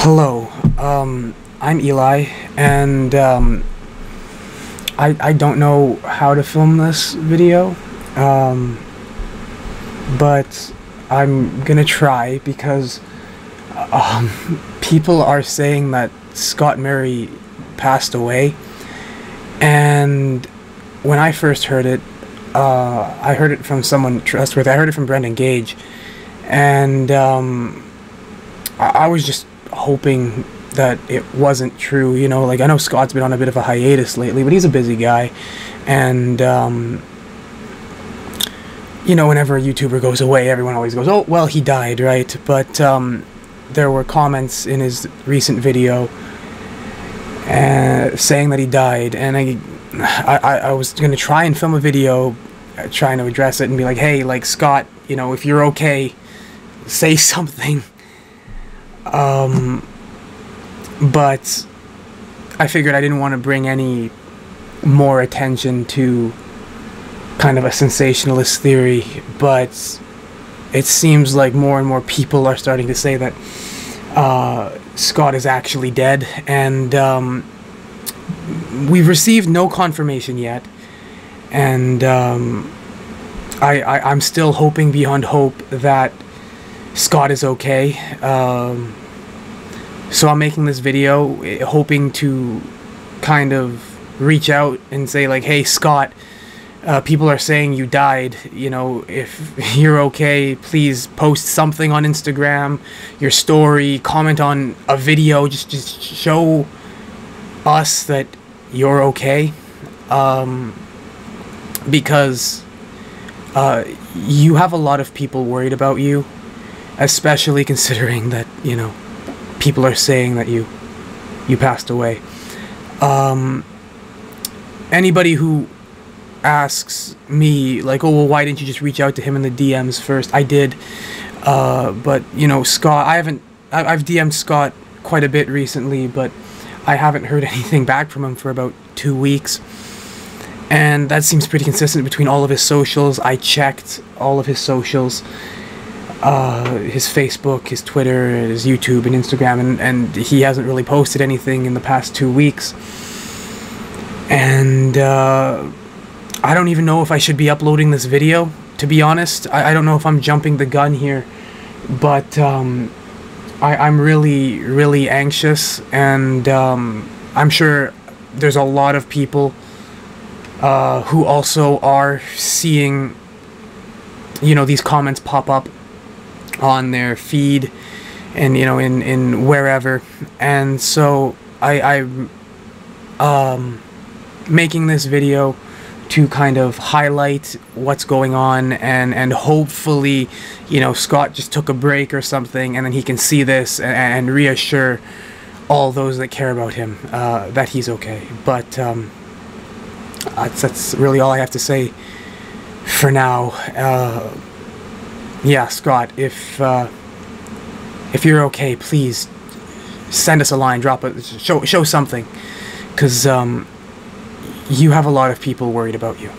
Hello, um, I'm Eli, and um, I I don't know how to film this video, um, but I'm gonna try because um, people are saying that Scott Murray passed away, and when I first heard it, uh, I heard it from someone trustworthy. I heard it from Brendan Gage, and um, I, I was just hoping that it wasn't true. You know, like I know Scott's been on a bit of a hiatus lately, but he's a busy guy, and um, you know, whenever a YouTuber goes away, everyone always goes, "Oh, well, he died, right?" But um, there were comments in his recent video uh, saying that he died, and I, I, I was gonna try and film a video uh, trying to address it and be like, "Hey, like Scott, you know, if you're okay, say something." Um, but I figured I didn't want to bring any more attention to kind of a sensationalist theory, but it seems like more and more people are starting to say that uh, Scott is actually dead, and um, we've received no confirmation yet, and um, I, I I'm still hoping beyond hope that Scott is okay. Um, so I'm making this video eh, hoping to kind of reach out and say like, hey Scott, uh, people are saying you died. You know, if you're okay, please post something on Instagram, your story, comment on a video, just just show us that you're okay. Um, because uh, you have a lot of people worried about you especially considering that you know people are saying that you you passed away. Um, anybody who asks me like, oh well, why didn't you just reach out to him in the DMs first? I did, uh, but you know Scott, I haven't. I, I've DM'd Scott quite a bit recently, but I haven't heard anything back from him for about two weeks. And that seems pretty consistent between all of his socials. I checked all of his socials uh, his Facebook, his Twitter, his YouTube, and Instagram, and, and he hasn't really posted anything in the past two weeks. And uh, I don't even know if I should be uploading this video, to be honest. I, I don't know if I'm jumping the gun here, but um, I, I'm really, really anxious, and um, I'm sure there's a lot of people uh, who also are seeing, you know, these comments pop up on their feed and you know in in wherever. And so i i um making this video to kind of highlight what's going on and and hopefully you know Scott just took a break or something and then he can see this and, and reassure all those that care about him uh, that he's okay. But um, that's, that's really all I have to say for now. Uh, yeah, Scott, if uh, if you're okay, please send us a line, drop a show show something, because um, you have a lot of people worried about you.